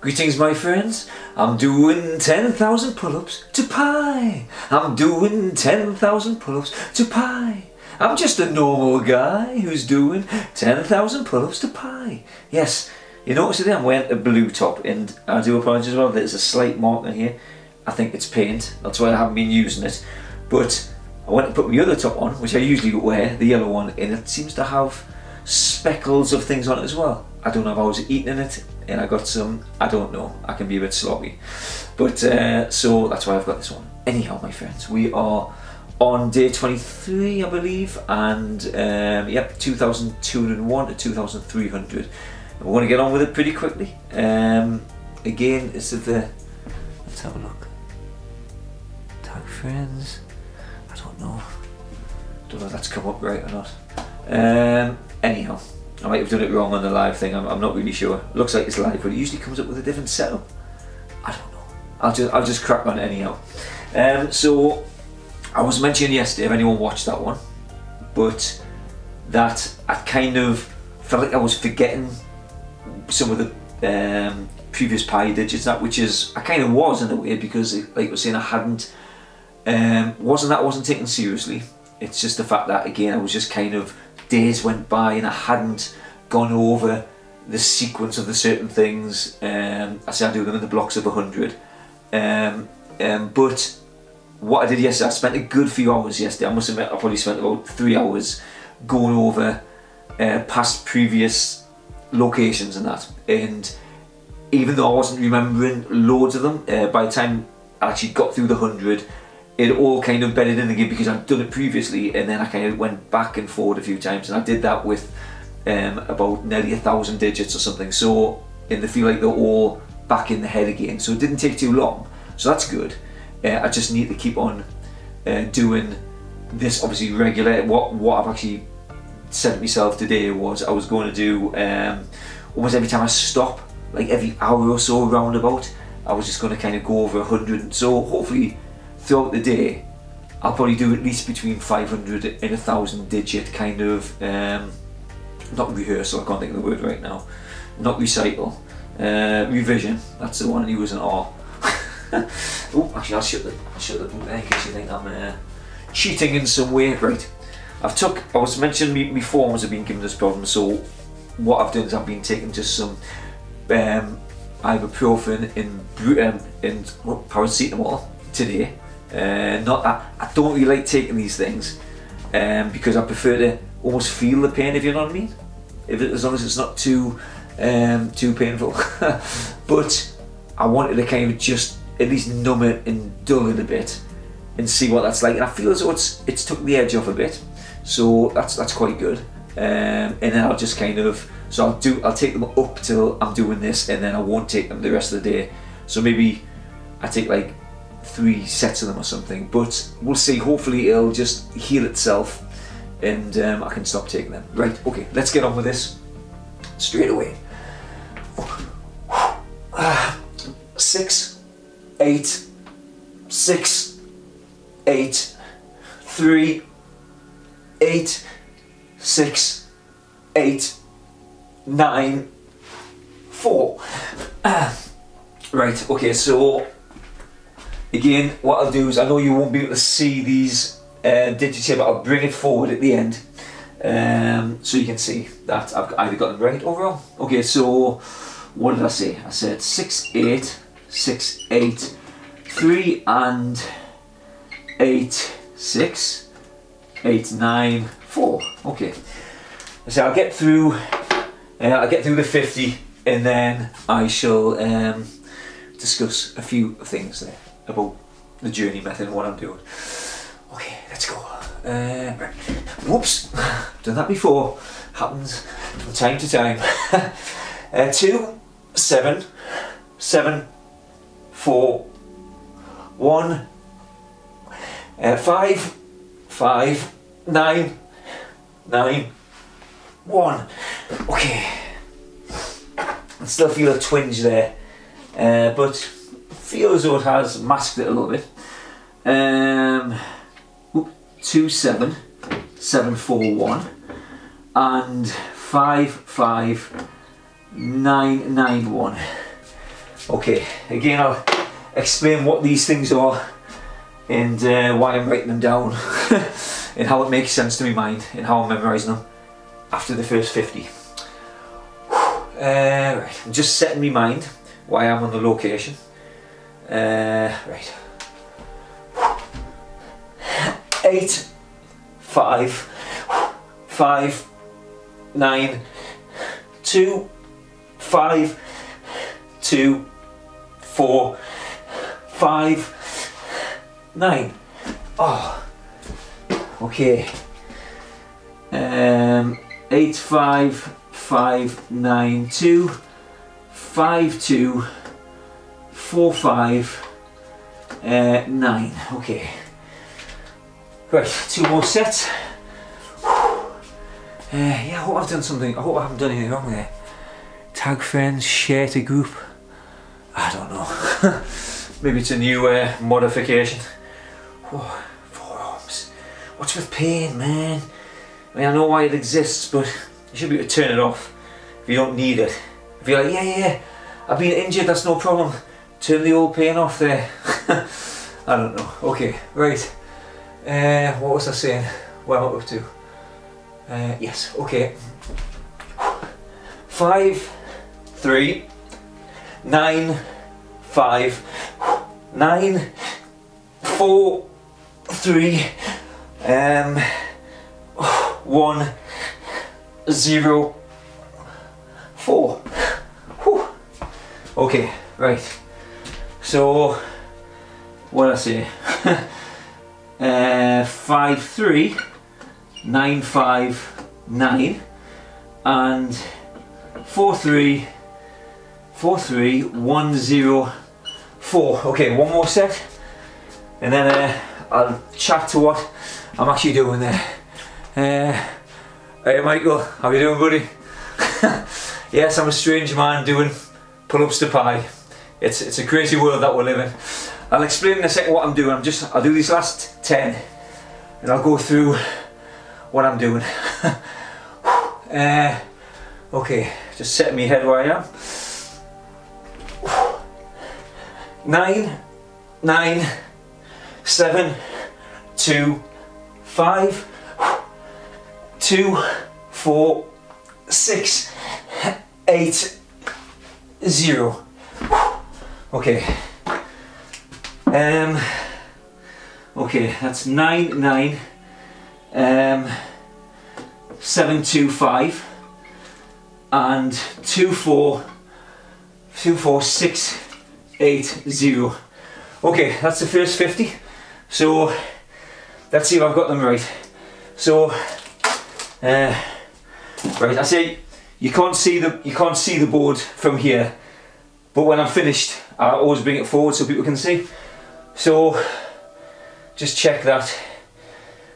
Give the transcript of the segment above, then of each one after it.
Greetings, my friends. I'm doing 10,000 pull ups to pi. I'm doing 10,000 pull ups to pi. I'm just a normal guy who's doing 10,000 pull ups to pi. Yes, you notice today I'm wearing a blue top, and I do apologise as well, there's a slight mark in here. I think it's paint, that's why I haven't been using it. But I went to put my other top on, which I usually wear, the yellow one, and it seems to have speckles of things on it as well. I don't know if I was eating it and I got some, I don't know, I can be a bit sloppy. But uh, so that's why I've got this one. Anyhow, my friends, we are on day 23, I believe, and um, yep, 2,201 to 2,300. We're going to get on with it pretty quickly. Um, again, is it the, let's have a look. Tag friends, I don't know. Don't know if that's come up right or not. Um, anyhow, I might have done it wrong on the live thing. I'm, I'm not really sure. looks like it's live, but it usually comes up with a different setup. I don't know. I'll just I'll just crack on anyhow. Um, so I was mentioning yesterday, if anyone watched that one, but that I kind of felt like I was forgetting some of the um, previous pi digits, that which is I kind of was in a way because, like I was saying, I hadn't um, wasn't that wasn't taken seriously. It's just the fact that again I was just kind of days went by and I hadn't gone over the sequence of the certain things. Um, I say I do them in the blocks of 100. Um, um, but what I did yesterday, I spent a good few hours yesterday. I must admit, I probably spent about three hours going over uh, past previous locations and that. And even though I wasn't remembering loads of them, uh, by the time I actually got through the 100, it all kind of bedded in again because I'd done it previously and then I kind of went back and forward a few times and I did that with um, about nearly a thousand digits or something. So and they feel like they're all back in the head again. So it didn't take too long. So that's good. Uh, I just need to keep on uh, doing this obviously regular what what I've actually said to myself today was I was going to do um, almost every time I stop like every hour or so roundabout I was just going to kind of go over a hundred. So hopefully throughout the day, I'll probably do at least between 500 and a 1000 digit kind of, um, not rehearsal, I can't think of the word right now, not recital, uh, revision, that's the one I use an R. oh, actually I'll shut the, I'll shut the book there in case you think I'm uh, cheating in some way. Right, I've took, I was mentioning my forms have been given this problem, so what I've done is I've been taking just some um, ibuprofen in, um, in oh, paracetamol today uh, not I, I don't really like taking these things um, because I prefer to almost feel the pain if you know what I mean. If it, as long as it's not too um, too painful. but I wanted to kind of just at least numb it and dull it a bit and see what that's like. And I feel as though it's it's took the edge off a bit, so that's that's quite good. Um, and then I'll just kind of so I'll do I'll take them up till I'm doing this, and then I won't take them the rest of the day. So maybe I take like three sets of them or something. But we'll see. Hopefully, it'll just heal itself, and um, I can stop taking them. Right. Okay. Let's get on with this straight away. six, eight, six, eight, three, eight, six, eight, nine, four. right. Okay. So Again, what I'll do is, I know you won't be able to see these uh, digits here, but I'll bring it forward at the end. Um, so you can see that I've either got them right or wrong. Okay, so what did I say? I said 6, 8, 6, 8, 3 and 8, 6, 8, 9, 4. Okay. So I'll get through, uh, I'll get through the 50 and then I shall um, discuss a few things there about the journey method and what I'm doing. Okay, let's go. Uh, whoops, done that before. Happens from time to time. uh, two, seven, seven, four, one, uh, five, five, nine, nine, one. Okay. I still feel a twinge there, uh, but it has masked it a little bit. Um, four one and five five nine nine one. Okay, again I'll explain what these things are and uh, why I'm writing them down and how it makes sense to my mind and how I'm memorising them after the first 50. Uh, right, I'm just setting my mind why I'm on the location. Uh, right. Eight, five, five, nine, two, five, two, four, five, nine. Oh, okay. Um, eight, five, five, nine, two, five, two, four, five, uh, nine. Okay. Right, two more sets. Uh, yeah, I hope I've done something. I hope I haven't done anything wrong there. Tag friends, share to group. I don't know. Maybe it's a new uh, modification. Oh, forearms. What's with pain, man? I mean, I know why it exists, but you should be able to turn it off if you don't need it. If you're like, yeah, yeah, yeah, I've been injured, that's no problem. Turn the old pain off there. I don't know. Okay, right. Uh, what was I saying? What am I up to? Uh, yes, okay. Five, three, nine, five, nine, four, three, um, one, zero, four. Whew. Okay, right. So, what I say? uh, five, three. 959 and 43104. Okay, one more set and then uh, I'll chat to what I'm actually doing there. Uh, hey Michael, how you doing buddy? yes, I'm a strange man doing pull-ups to pi. It's, it's a crazy world that we're living. I'll explain in a second what I'm doing. I'm just, I'll do these last 10 and I'll go through what I'm doing. uh, okay, just setting me head where I am. Nine, nine, seven, two, five, two, four, six, eight, zero. Okay. Um. Okay, that's nine, nine um, 725 and 242680. Okay, that's the first 50. So let's see if I've got them right. So uh, right, I say you can't see the you can't see the board from here, but when I'm finished, I always bring it forward so people can see. So just check that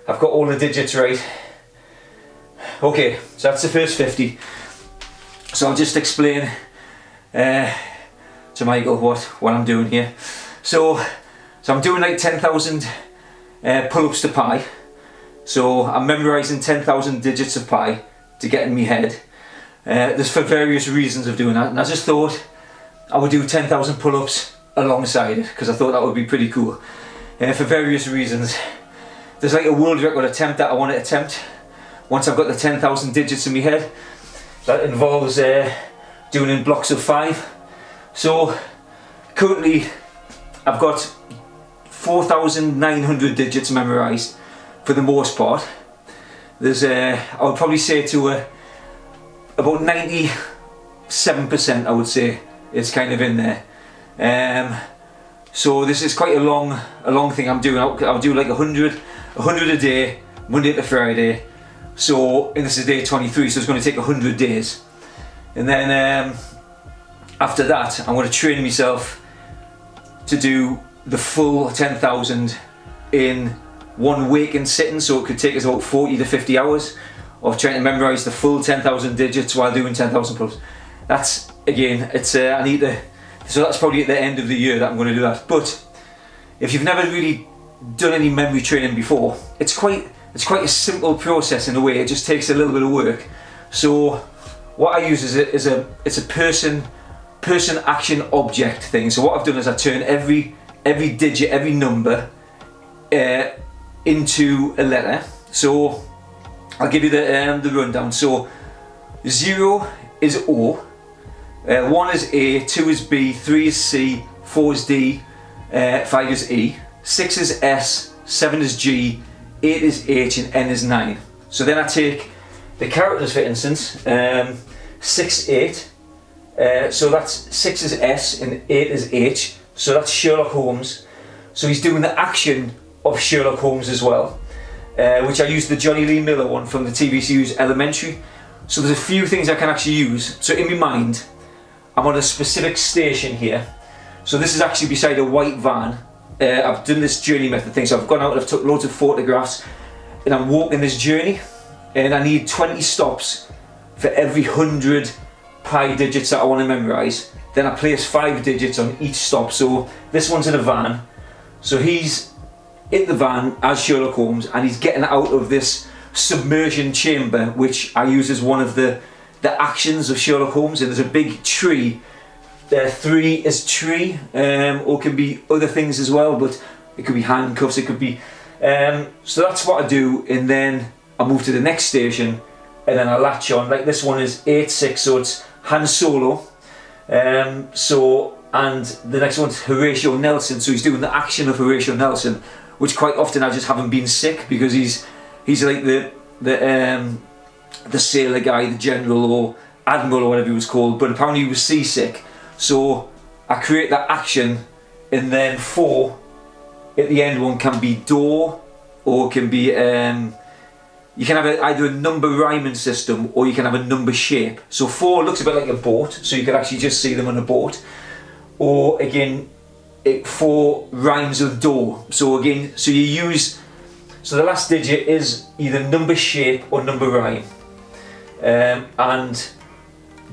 I've got all the digits right. Okay, so that's the first 50. So I'll just explain uh, to Michael what, what I'm doing here. So, so I'm doing like 10,000 uh, pull-ups to pi. So I'm memorising 10,000 digits of pi to get in my head. Uh, there's for various reasons of doing that and I just thought I would do 10,000 pull-ups alongside it because I thought that would be pretty cool. Uh, for various reasons. There's like a world record attempt that I want to attempt. Once I've got the 10,000 digits in my head that involves uh, doing in blocks of five. So currently I've got 4,900 digits memorized for the most part. There's uh, I would probably say to uh, about 97% I would say it's kind of in there um, so this is quite a long a long thing I'm doing I'll, I'll do like 100 100 a day, Monday to Friday. So, and this is day 23, so it's going to take 100 days. And then um, after that, I'm going to train myself to do the full 10,000 in one waking sitting. So it could take us about 40 to 50 hours of trying to memorize the full 10,000 digits while doing 10,000 pull-ups. That's, again, it's uh, I need to, so that's probably at the end of the year that I'm going to do that. But if you've never really done any memory training before, it's quite it's quite a simple process in a way. It just takes a little bit of work. So what I use is a, is a it's a person person, action, object thing. So what I've done is I turn every every digit, every number uh, into a letter. So I'll give you the um, the rundown. So zero is O, uh, one is A, two is B, three is C, four is D, uh, five is E, six is S, seven is G, eight is H, and N is nine. So then I take the characters, for instance, um, six, eight. Uh, so that's six is S and eight is H. So that's Sherlock Holmes. So he's doing the action of Sherlock Holmes as well, uh, which I used the Jonny Lee Miller one from the TV series Elementary. So there's a few things I can actually use. So in my mind, I'm on a specific station here. So this is actually beside a white van. Uh, I've done this journey method thing. So I've gone out and I've took loads of photographs and I'm walking this journey and I need 20 stops for every 100 pi digits that I want to memorise. Then I place five digits on each stop. So this one's in a van. So he's in the van as Sherlock Holmes and he's getting out of this submersion chamber which I use as one of the the actions of Sherlock Holmes and there's a big tree. There three is tree um, or can be other things as well but it could be handcuffs it could be um, so that's what I do and then I move to the next station and then I latch on. Like this one is 8-6 so it's Han Solo. Um, so and the next one's Horatio Nelson so he's doing the action of Horatio Nelson which quite often I just haven't been sick because he's he's like the the um, the sailor guy, the general or admiral or whatever he was called. But apparently he was seasick, so I create that action, and then four at the end one can be door or can be um, you can have a, either a number rhyming system or you can have a number shape. So four looks a bit like a boat, so you can actually just see them on a boat. Or again, it, four rhymes with door. So again, so you use so the last digit is either number shape or number rhyme. Um, and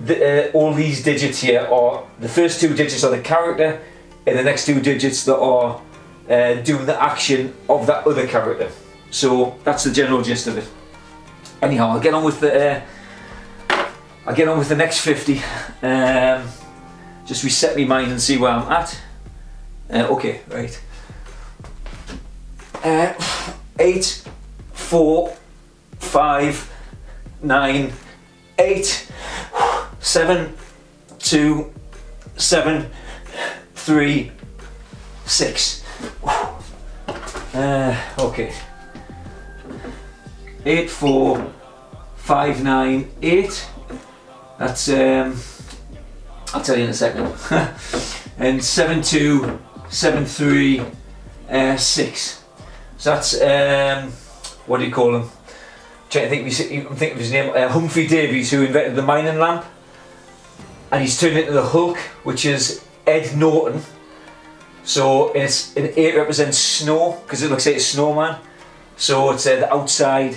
the, uh, all these digits here are, the first two digits are the character and the next two digits that are uh, doing the action of that other character. So that's the general gist of it. Anyhow, I'll get on with the, uh, I'll get on with the next 50. Um, just reset my mind and see where I'm at. Uh, okay, right. Uh, eight, four, five, nine, eight, seven, two, seven, three, six. Uh, okay. Eight, four, five, nine, eight. That's um. I'll tell you in a second. and seven, two, seven, three, uh, six. So that's um, what do you call him? Trying to think. I'm thinking of his name. Uh, Humphrey Davies, who invented the mining lamp, and he's turned into the Hulk, which is Ed Norton. So it's it represents snow because it looks like a snowman. So it's uh, the outside,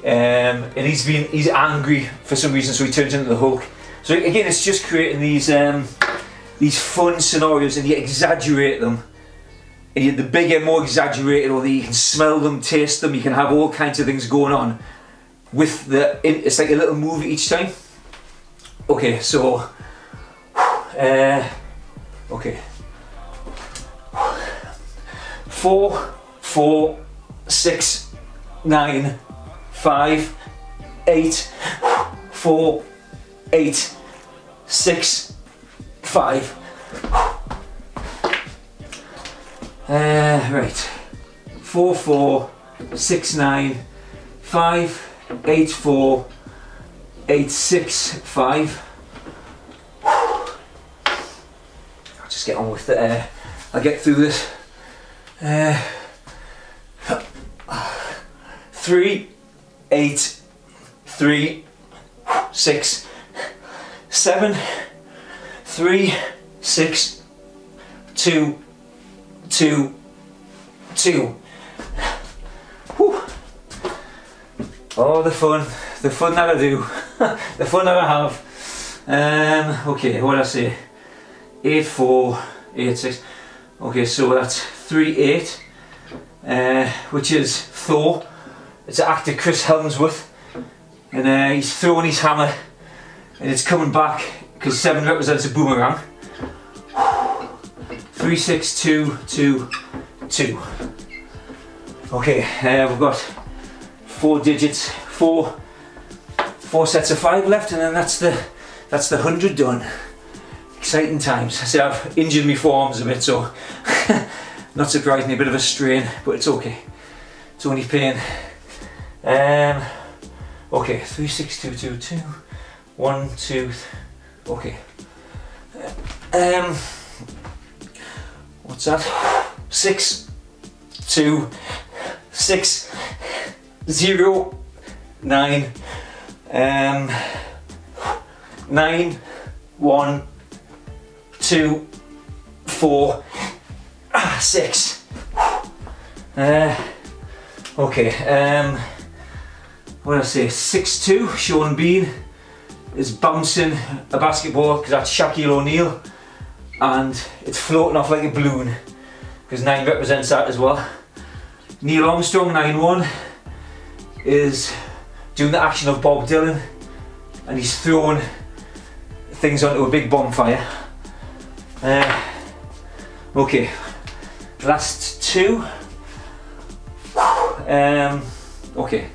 um, and he's been he's angry for some reason, so he turns into the Hulk. So again, it's just creating these um, these fun scenarios, and you exaggerate them the bigger, more exaggerated, or the, you can smell them, taste them, you can have all kinds of things going on with the, it's like a little movie each time. Okay, so, uh, okay. Four, four, six, nine, five, eight, four, eight, six, five, uh, right. Four four six nine five eight four eight six five. I'll just get on with it. Uh, I'll get through this. Uh, three eight three six seven three six two two, two. Whew. Oh, the fun, the fun that I do, the fun that I have. Um, okay, what I say? Eight, four, eight, six. Okay, so that's three, eight, uh, which is Thor. It's actor Chris Hemsworth, and uh, he's throwing his hammer, and it's coming back because seven represents a boomerang. Three, six, two, two, two. Okay, uh, we've got four digits, four, four sets of five left, and then that's the that's the hundred done. Exciting times. I say I've injured my forearms a bit, so not surprisingly a bit of a strain, but it's okay. It's only pain. Um, okay, three, six, two, two, two, one, two. Okay. Um, what's that? Six, two, six, zero, nine, um, nine, one, two, four, six. Uh, okay, um, what did I say? Six two. Sean Bean is bouncing a basketball because that's Shaquille O'Neal, and it's floating off like a balloon because nine represents that as well. Neil Armstrong, 9-1, is doing the action of Bob Dylan and he's throwing things onto a big bonfire. Uh, okay, last two. Um, okay.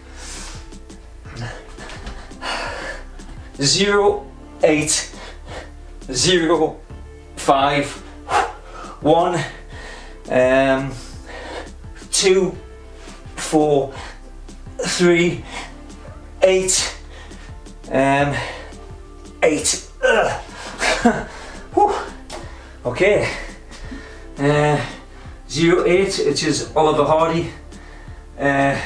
Zero, eight, zero, five, one, um, two, four, three, eight, um, eight. okay. Uh, zero eight, which is Oliver Hardy, uh,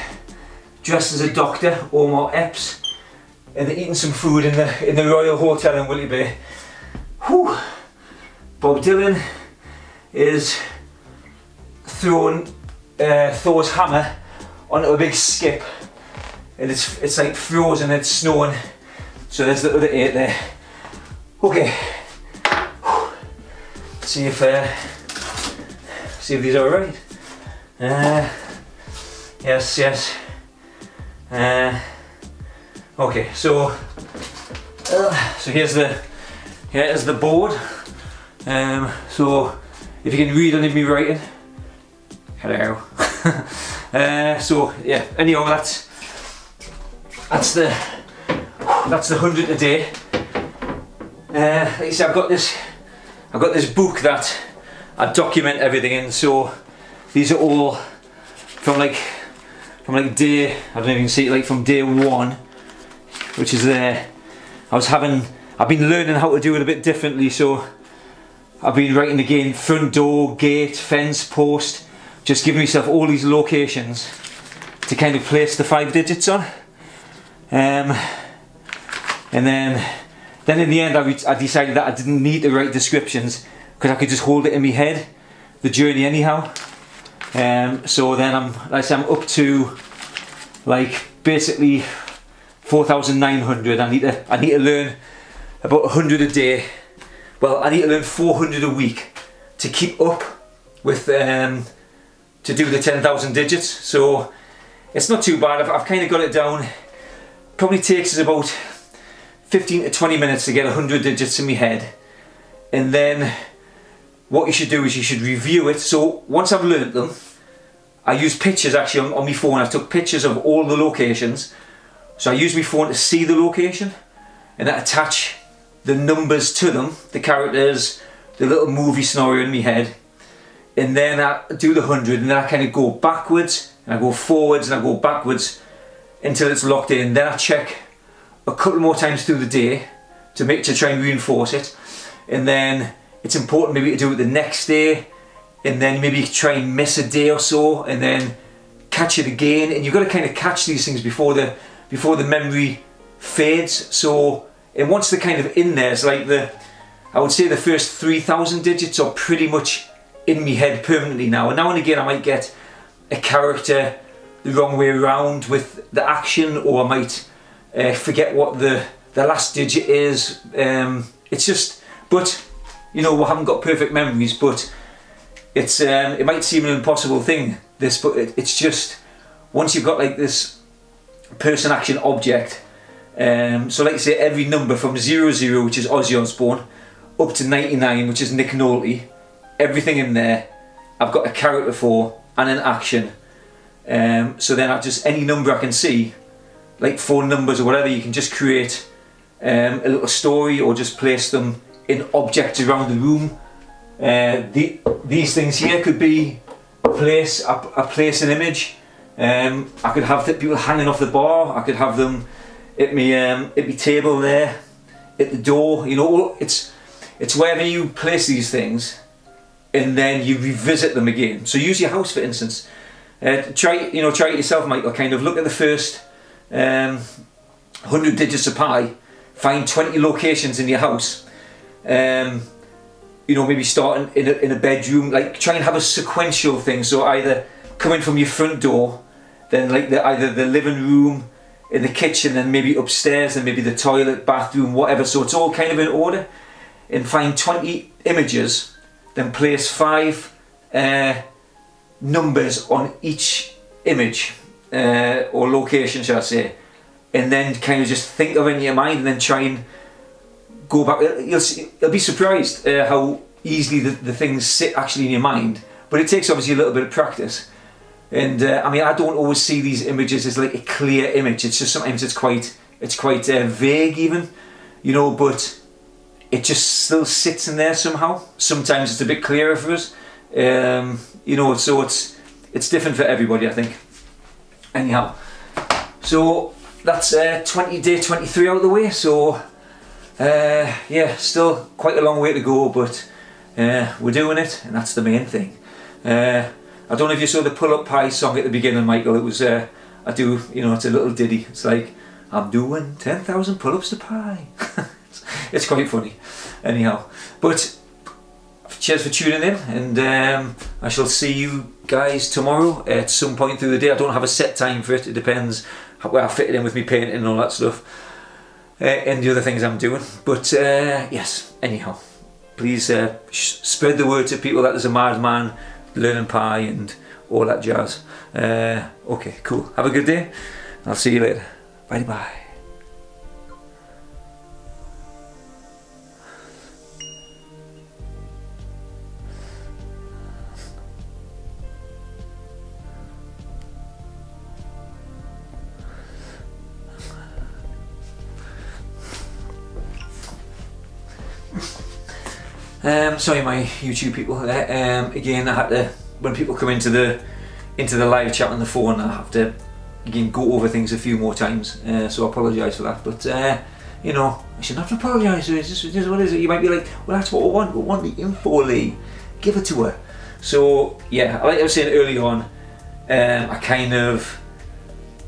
dressed as a doctor, Omar Epps, and they're eating some food in the in the Royal Hotel in Bay. Whew. Bob Dylan is throwing uh, Thor's hammer onto a big skip and it's it's like frozen and it's snowing. So there's the other eight there. Okay. See if uh, see if these are right. Uh, yes yes. Uh, okay so uh, so here's the here's the board um, so if you can read any of me writing hello. Uh, so yeah anyhow that's that's the that's the hundred a day. Uh, like I said, I've got this I've got this book that I document everything in so these are all from like from like day I don't even see it like from day one which is there. I was having I've been learning how to do it a bit differently so I've been writing again front door gate fence post just giving myself all these locations to kind of place the five digits on. Um, and then, then in the end I, I decided that I didn't need to write descriptions because I could just hold it in my head, the journey anyhow. Um, so then I'm, like I say, I'm up to like basically 4,900. I need to, I need to learn about 100 a day. Well, I need to learn 400 a week to keep up with um, to do the 10,000 digits. So it's not too bad. I've, I've kind of got it down. Probably takes us about 15 to 20 minutes to get 100 digits in my head. And then what you should do is you should review it. So once I've learnt them I use pictures actually on, on my phone. I took pictures of all the locations. So I use my phone to see the location and I attach the numbers to them the characters the little movie scenario in my head and then I do the 100 and then I kind of go backwards and I go forwards and I go backwards until it's locked in. Then I check a couple more times through the day to make to try and reinforce it. And then it's important maybe to do it the next day and then maybe try and miss a day or so and then catch it again. And you've got to kind of catch these things before the before the memory fades. So and once they're kind of in there, it's like the I would say the first 3,000 digits are pretty much in my head permanently now. And now and again I might get a character the wrong way around with the action or I might uh, forget what the, the last digit is. Um, it's just, but you know, we haven't got perfect memories, but it's um, it might seem an impossible thing, this, but it, it's just, once you've got like this person action object, Um, so like I say, every number from 00, which is Ozzy Osbourne, up to 99, which is Nick Nolte, everything in there, I've got a character for and an action. Um, so then I just, any number I can see, like four numbers or whatever, you can just create um, a little story or just place them in objects around the room. Uh, the, these things here could be a place, a, a place an image. Um, I could have people hanging off the bar. I could have them at me um, at table there, at the door. You know, it's it's wherever you place these things, and then you revisit them again. So use your house for instance. Uh, try you know try it yourself, Michael. Kind of look at the first um, hundred digits of pi. Find twenty locations in your house. Um, you know, maybe starting in a, in a bedroom. Like try and have a sequential thing. So either coming from your front door, then like the, either the living room in the kitchen and maybe upstairs and maybe the toilet, bathroom, whatever. So it's all kind of in order. And find 20 images, then place five uh, numbers on each image uh, or location, shall I say. And then kind of just think of it in your mind and then try and go back. You'll, see, you'll be surprised uh, how easily the, the things sit actually in your mind. But it takes obviously a little bit of practice. And uh, I mean, I don't always see these images as like a clear image. It's just sometimes it's quite it's quite uh, vague even, you know. But it just still sits in there somehow. Sometimes it's a bit clearer for us, um, you know. So it's it's different for everybody, I think. Anyhow, so that's uh, 20 day 23 out of the way. So uh, yeah, still quite a long way to go, but uh, we're doing it, and that's the main thing. I don't know if you saw the Pull Up Pi song at the beginning, Michael. It was, uh, I do, you know, it's a little ditty. It's like, I'm doing 10,000 pull-ups to pi. it's quite funny. Anyhow, but cheers for tuning in and um, I shall see you guys tomorrow at some point through the day. I don't have a set time for it. It depends where I fit it in with me painting and all that stuff. Uh, and the other things I'm doing. But uh, yes, anyhow, please uh, spread the word to people that there's a madman learning pi and all that jazz. Uh, okay, cool. Have a good day. I'll see you later. Bye bye. Um, sorry, my YouTube people. Um, again, I had to when people come into the into the live chat on the phone, I have to again go over things a few more times. Uh, so I apologise for that. But uh, you know, I shouldn't have to apologise. What is it? You might be like, well, that's what I want. We want the info, Lee. Give it to her. So yeah, like I was saying early on, um, I kind of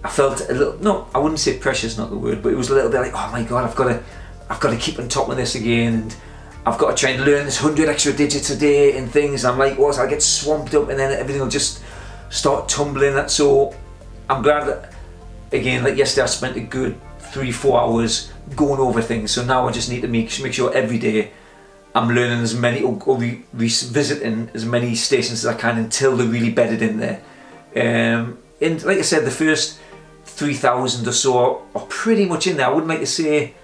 I felt a little no, I wouldn't say precious, not the word, but it was a little bit like, oh my god, I've got to I've got to keep on top of this again and I've got to try and learn this 100 extra digits a day and things. I'm like, what? I get swamped up and then everything will just start tumbling. So I'm glad that, again, like yesterday I spent a good three, four hours going over things. So now I just need to make, make sure every day I'm learning as many or, or re revisiting as many stations as I can until they're really bedded in there. Um, and like I said, the first 3,000 or so are pretty much in there. I wouldn't like to say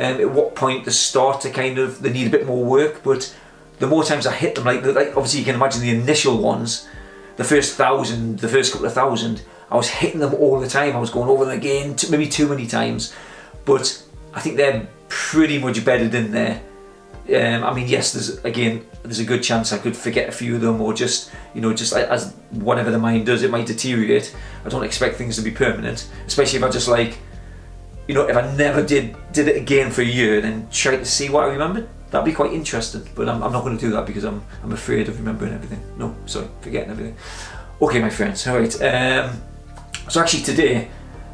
um, at what point they start to kind of they need a bit more work but the more times I hit them like, like obviously you can imagine the initial ones the first thousand the first couple of thousand I was hitting them all the time. I was going over them again maybe too many times but I think they're pretty much bedded in there um, I mean yes there's again there's a good chance I could forget a few of them or just you know just as whatever the mind does it might deteriorate. I don't expect things to be permanent especially if I just like you know, if I never did did it again for a year, then try to see what I remembered. That'd be quite interesting. But I'm, I'm not going to do that because I'm I'm afraid of remembering everything. No, sorry, forgetting everything. Okay, my friends. All right. Um, so actually today,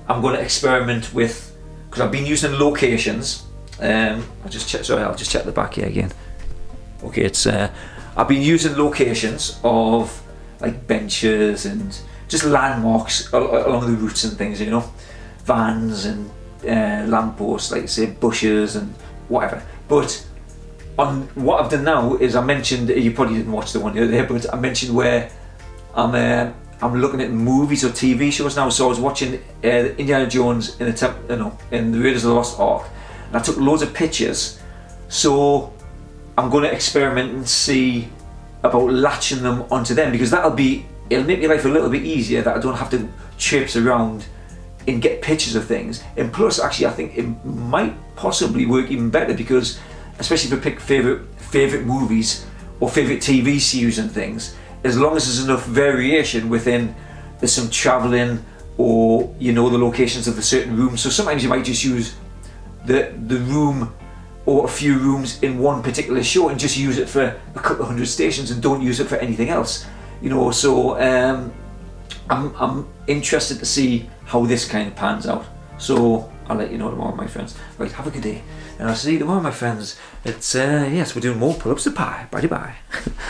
I'm going to experiment with because I've been using locations. Um, I'll just check. Sorry, I'll just check the back here again. Okay, it's uh, I've been using locations of like benches and just landmarks along the routes and things. You know, vans and uh, lampposts, like say bushes and whatever. But on what I've done now is I mentioned you probably didn't watch the one the other day, but I mentioned where I'm uh, I'm looking at movies or TV shows now. So I was watching uh, Indiana Jones in the temp, you know, in the Raiders of the Lost Ark, and I took loads of pictures. So I'm going to experiment and see about latching them onto them because that'll be it'll make my life a little bit easier that I don't have to traipse around and get pictures of things. And plus, actually, I think it might possibly work even better because, especially if you pick favorite favorite movies or favorite TV series and things, as long as there's enough variation within, there's some traveling or you know the locations of the certain rooms. So sometimes you might just use the the room or a few rooms in one particular show and just use it for a couple of hundred stations and don't use it for anything else. You know, so um, I'm, I'm interested to see how this kind of pans out. So I'll let you know tomorrow, my friends. Right, have a good day. And I'll see you tomorrow, my friends. It's, uh, yes, we're doing more pull-ups to pi. Bye-bye.